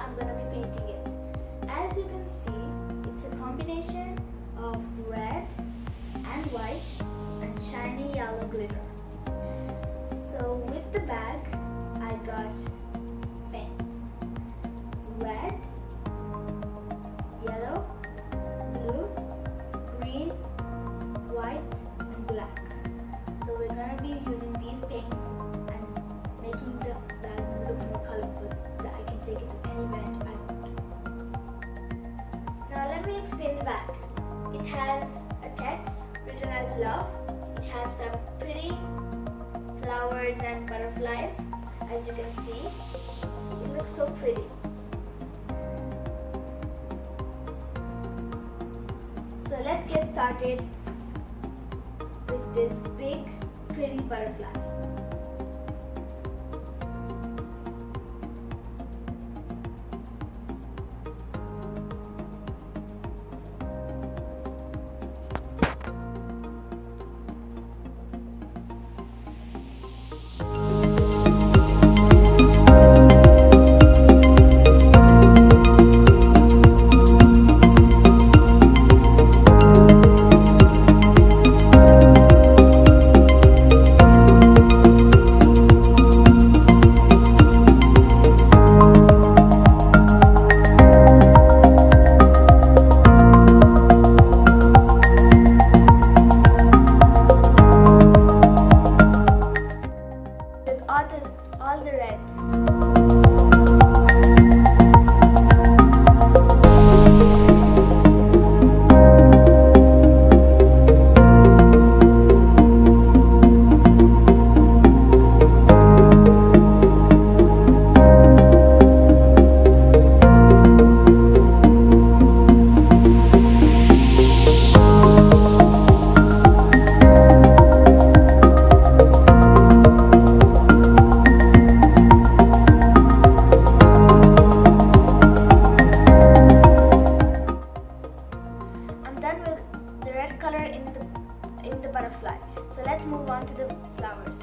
I'm gonna be painting it. As you can see, it's a combination of red and white and shiny yellow glitter. So explain the bag. It has a text written as love. It has some pretty flowers and butterflies as you can see. It looks so pretty. So let's get started with this big pretty butterfly. So let's move on to the flowers.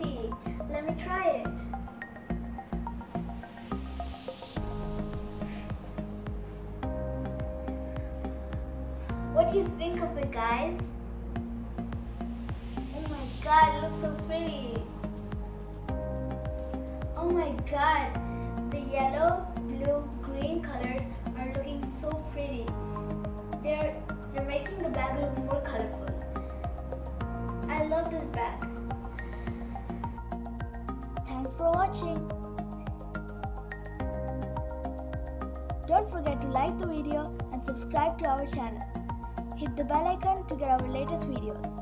Let me try it. What do you think of it, guys? Oh my god, it looks so pretty. Oh my god, the yellow, blue, green colors are looking so pretty. They're, they're making the bag look more colorful. I love this bag. Watching. Don't forget to like the video and subscribe to our channel. Hit the bell icon to get our latest videos.